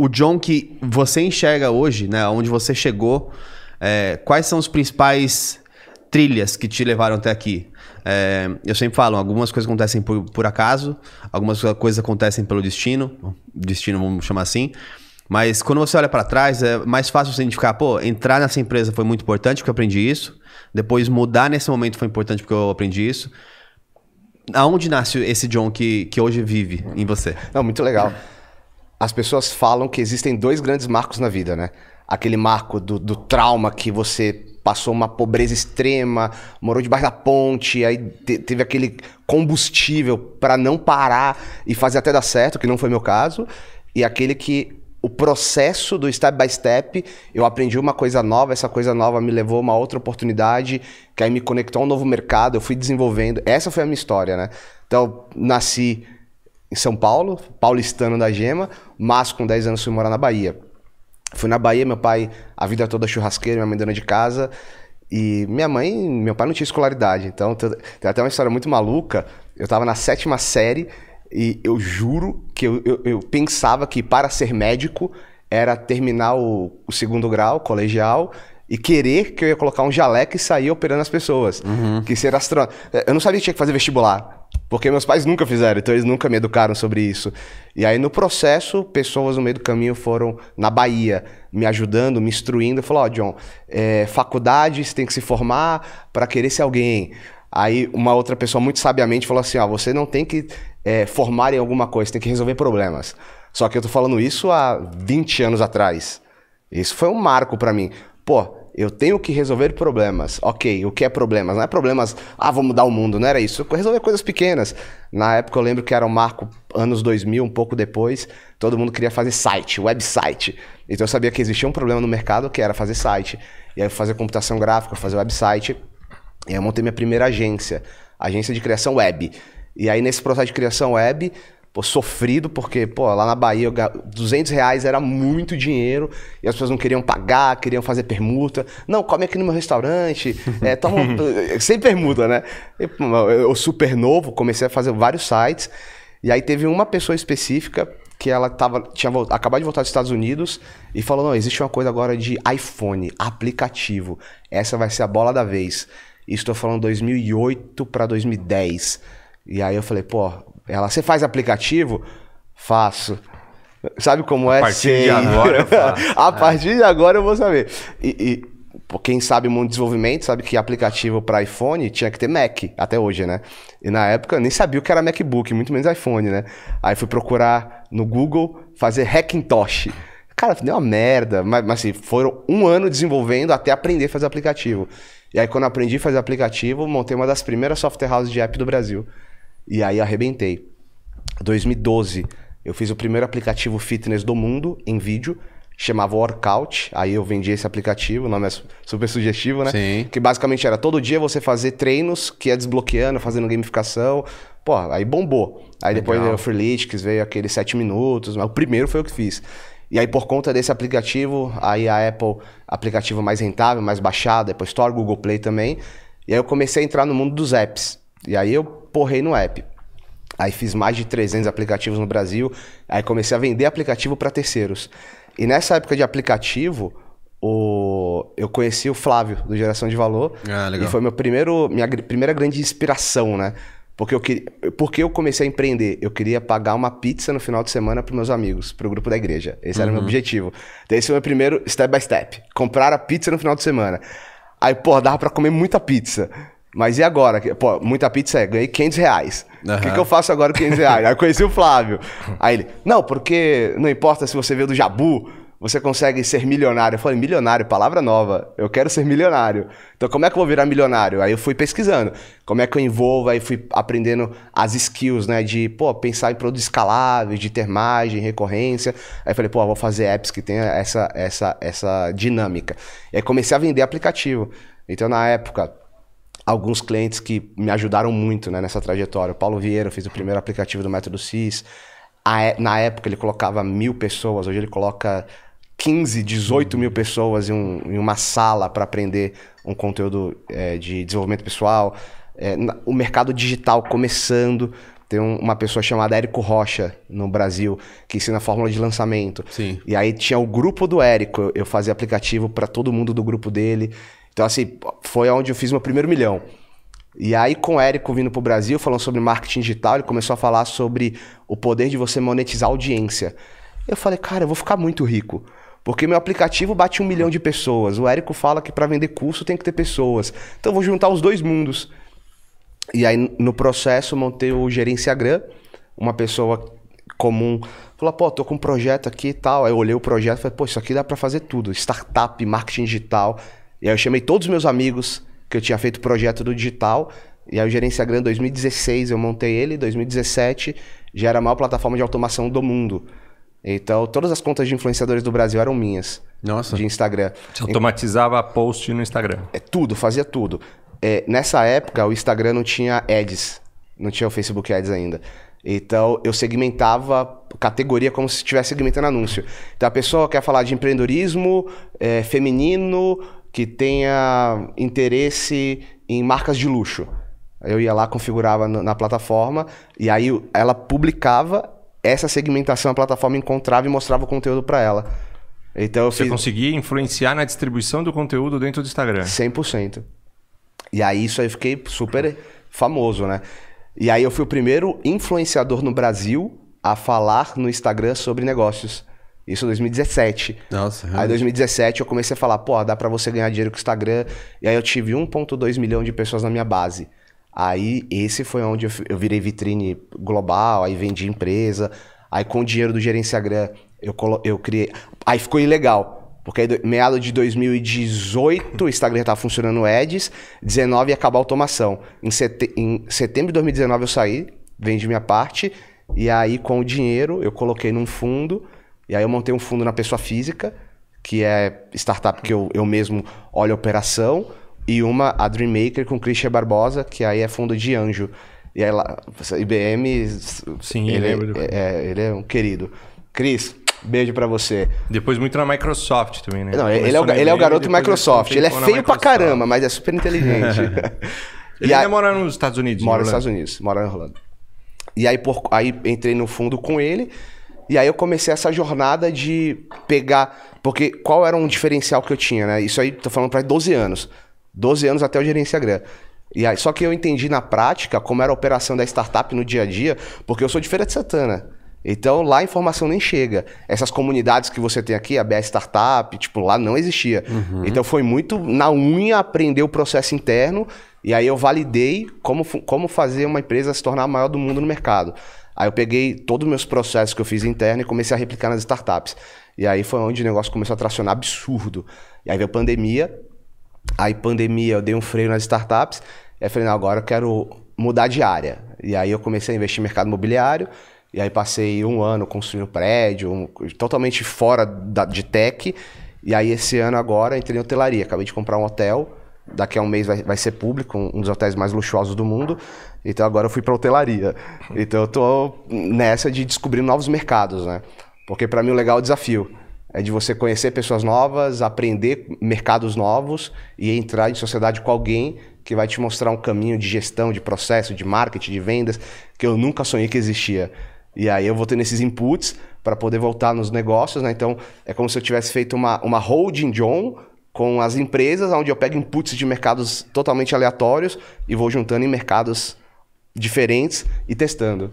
o John que você enxerga hoje, né? Onde você chegou, é, quais são os principais trilhas que te levaram até aqui? É, eu sempre falo, algumas coisas acontecem por, por acaso, algumas coisas acontecem pelo destino, destino vamos chamar assim. Mas quando você olha para trás, é mais fácil você identificar, pô, entrar nessa empresa foi muito importante porque eu aprendi isso. Depois mudar nesse momento foi importante porque eu aprendi isso. Aonde nasce esse John que, que hoje vive em você? Não, muito legal. As pessoas falam que existem dois grandes marcos na vida, né? Aquele marco do, do trauma que você passou uma pobreza extrema, morou debaixo da ponte, aí te, teve aquele combustível para não parar e fazer até dar certo, que não foi meu caso, e aquele que o processo do step by step, eu aprendi uma coisa nova, essa coisa nova me levou a uma outra oportunidade, que aí me conectou a um novo mercado, eu fui desenvolvendo. Essa foi a minha história, né? Então, nasci em São Paulo, paulistano da Gema, mas com 10 anos fui morar na Bahia. Fui na Bahia, meu pai, a vida toda churrasqueiro, minha mãe dona de casa, e minha mãe, meu pai não tinha escolaridade, então tem até uma história muito maluca. Eu tava na sétima série, e eu juro que eu, eu, eu pensava que para ser médico era terminar o, o, segundo grau, colegial, e querer que eu ia colocar um jaleco e sair operando as pessoas. Uhum. Que ser astronauta. Eu não sabia que tinha que fazer vestibular. Porque meus pais nunca fizeram, então eles nunca me educaram sobre isso. E aí, no processo, pessoas no meio do caminho foram na Bahia, me ajudando, me instruindo. Falou: Ó, oh, John, é, faculdade, você tem que se formar para querer ser alguém. Aí, uma outra pessoa muito sabiamente falou assim: Ó, você não tem que é, formar em alguma coisa, tem que resolver problemas. Só que eu tô falando isso há 20 anos atrás. Isso foi um marco para mim. Pô, eu tenho que resolver problemas. Ok, o que é problemas? Não é problemas, ah, vou mudar o mundo, não era isso. Resolver coisas pequenas. Na época eu lembro que era um marco, anos 2000, um pouco depois, todo mundo queria fazer site, website. Então eu sabia que existia um problema no mercado que era fazer site. E aí eu fazer computação gráfica, fazer website. E aí eu montei minha primeira agência, agência de criação web. E aí, nesse processo de criação web, pô, sofrido, porque, pô, lá na Bahia, 200 reais era muito dinheiro e as pessoas não queriam pagar, queriam fazer permuta. Não, come aqui no meu restaurante, é, toma, sem permuta, né? Eu, super novo, comecei a fazer vários sites e aí teve uma pessoa específica que ela tava, tinha acabado de voltar dos Estados Unidos e falou: não, existe uma coisa agora de iPhone, aplicativo. Essa vai ser a bola da vez. Estou falando 2008 para 2010. E aí eu falei, pô, ela, você faz aplicativo? Faço. Sabe como é? A partir Sei. de agora. A partir de agora eu vou saber. E, e quem sabe muito de desenvolvimento sabe que aplicativo para iPhone tinha que ter Mac, até hoje, né? E na época eu nem sabia o que era MacBook, muito menos iPhone, né? Aí fui procurar no Google fazer Hackintosh. Cara, deu uma merda, mas, mas assim, foram um ano desenvolvendo até aprender a fazer aplicativo. E aí quando aprendi a fazer aplicativo, montei uma das primeiras software houses de app do Brasil. E aí arrebentei. 2012, eu fiz o primeiro aplicativo fitness do mundo em vídeo, chamava Workout. Aí eu vendi esse aplicativo, o nome é super sugestivo, né? Sim. Que basicamente era todo dia você fazer treinos que ia desbloqueando, fazendo gamificação. Pô, aí bombou. Aí Legal. depois veio o Freeletics, veio aqueles 7 minutos, mas o primeiro foi o que fiz. E aí, por conta desse aplicativo, aí a Apple, aplicativo mais rentável, mais baixado, Apple Store, Google Play também. E aí eu comecei a entrar no mundo dos apps. E aí eu porrei no app. Aí fiz mais de 300 aplicativos no Brasil. Aí comecei a vender aplicativo para terceiros. E nessa época de aplicativo, o... eu conheci o Flávio, do Geração de Valor. Ah. E foi meu primeiro, minha primeira grande inspiração, né? Porque eu, queria, porque eu comecei a empreender? Eu queria pagar uma pizza no final de semana para meus amigos, para o grupo da igreja. Esse uhum. era o meu uhum. objetivo. Então, esse foi o meu primeiro step by step. Comprar a pizza no final de semana. Aí, pô, dava para comer muita pizza. Mas e agora? Pô, muita pizza é, ganhei 500 reais. O uhum. que, que, eu faço agora com 500 reais? Aí eu conheci o Flávio. Aí ele, não, porque não importa se você veio do Jabu, você consegue ser milionário. Eu falei, milionário, palavra nova. Eu quero ser milionário. Então, como é que eu vou virar milionário? Aí eu fui pesquisando. Como é que eu envolvo? Aí fui aprendendo as skills, né? De, pô, pensar em produtos escaláveis, de ter margem, recorrência. Aí falei, pô, vou fazer apps que tenha essa, essa, essa dinâmica. E aí comecei a vender aplicativo. Então, na época, alguns clientes que me ajudaram muito né, nessa trajetória. O Paulo Vieira, fiz o primeiro aplicativo do Método CIS. na época ele colocava mil pessoas, hoje ele coloca 15, 18 mil pessoas em, um, em uma sala para aprender um conteúdo é, de desenvolvimento pessoal. É, o mercado digital começando. tem um- uma pessoa chamada Érico Rocha no Brasil que ensina a fórmula de lançamento. Sim. E aí tinha o grupo do Érico, eu fazia aplicativo para todo mundo do grupo dele. Então, assim, foi onde eu fiz meu primeiro milhão. E aí, com o Érico vindo pro Brasil, falando sobre marketing digital, ele começou a falar sobre o poder de você monetizar audiência. Eu falei, cara, eu vou ficar muito rico. Porque meu aplicativo bate um milhão de pessoas. O Érico fala que para vender curso tem que ter pessoas. Então eu vou juntar os dois mundos. E aí, no processo, montei o Gerenciagram, uma pessoa comum. Falou, pô, tô com um projeto aqui e tal. Aí eu olhei o projeto e falei, pô, isso aqui dá pra fazer tudo. Startup, marketing digital. E aí eu chamei todos os meus amigos que eu tinha feito projeto do digital. E aí o Gerenciagram, em 2016, eu montei ele. Em 2017, já era a maior plataforma de automação do mundo. Então, todas as contas de influenciadores do Brasil eram minhas. Nossa. De Instagram. Você automatizava post no Instagram. É tudo, fazia tudo. É, nessa época, o Instagram não tinha ads. Não tinha o Facebook Ads ainda. Então, eu segmentava categoria como se estivesse segmentando anúncio. Então, a pessoa quer falar de empreendedorismo é, feminino que tenha interesse em marcas de luxo. Eu ia lá, configurava na plataforma e aí ela publicava essa segmentação, a plataforma encontrava e mostrava o conteúdo para ela. Então, Você fiz... conseguia influenciar na distribuição do conteúdo dentro do Instagram. 100%. E aí isso aí eu fiquei super famoso, né? E aí eu fui o primeiro influenciador no Brasil a falar no Instagram sobre negócios. Isso em 2017. Nossa, Aí em realmente. 2017 eu comecei a falar, pô, dá pra você ganhar dinheiro com o Instagram. E aí eu tive 1.2 milhão de pessoas na minha base. Aí esse foi onde eu, eu virei vitrine global, aí vendi empresa. Aí com o dinheiro do Gerenciagram eu, colo- eu criei... Aí ficou ilegal. Porque aí, do- meado de 2018 o Instagram tava funcionando ads, 19 ia acabar a automação. Em, sete- em setembro de 2019 eu saí, vendi minha parte. E aí com o dinheiro eu coloquei num fundo... E aí eu montei um fundo na pessoa física, que é startup que eu, eu mesmo olho a operação, e uma, a Dreammaker, com Christian Barbosa, que aí é fundo de anjo. E aí lá, IBM, Sim, ele, lembro. é, é, ele é um querido. Cris, beijo pra você. Depois muito na Microsoft também, né? Não, ele, é o, ele é o garoto Microsoft. Ele é feio pra caramba, mas é super inteligente. Ele E ainda mora nos Estados Unidos. Mora nos Estados Unidos, mora em Orlando. E aí, por, aí entrei no fundo com ele. E aí eu comecei essa jornada de pegar. Porque qual era um diferencial que eu tinha, né? Isso aí, tô falando para 12 anos. 12 anos até o Gerenciagram. E aí, só que eu entendi na prática como era a operação da startup no dia a dia, porque eu sou de Feira de Santana. Então lá a informação nem chega. Essas comunidades que você tem aqui, a BS Startup, tipo, lá não existia. Então foi muito na unha aprender o processo interno e aí eu validei como, como fazer uma empresa se tornar a maior do mundo no mercado. Aí eu peguei todos os meus processos que eu fiz interno e comecei a replicar nas startups. E aí foi onde o negócio começou a tracionar absurdo. E aí veio pandemia, Aí, pandemia, eu dei um freio nas startups. Aí eu falei, não, agora eu quero mudar de área. E aí eu comecei a investir em mercado imobiliário. E aí passei um ano construindo prédio, um- totalmente fora da- de tech. E aí esse ano agora entrei em hotelaria. Acabei de comprar um hotel. Daqui a um mês vai, vai ser público, um dos hotéis mais luxuosos do mundo. Então agora eu fui pra hotelaria. Então eu tô nessa de descobrir novos mercados, né? Porque pra mim o legal é o desafio. É de você conhecer pessoas novas, aprender mercados novos e entrar em sociedade com alguém que vai te mostrar um caminho de gestão, de processo, de marketing, de vendas, que eu nunca sonhei que existia. E aí eu vou tendo esses inputs para poder voltar nos negócios, né? Então é como se eu tivesse feito uma, uma holding John com as empresas, onde eu pego inputs de mercados totalmente aleatórios e vou juntando em mercados diferentes e testando.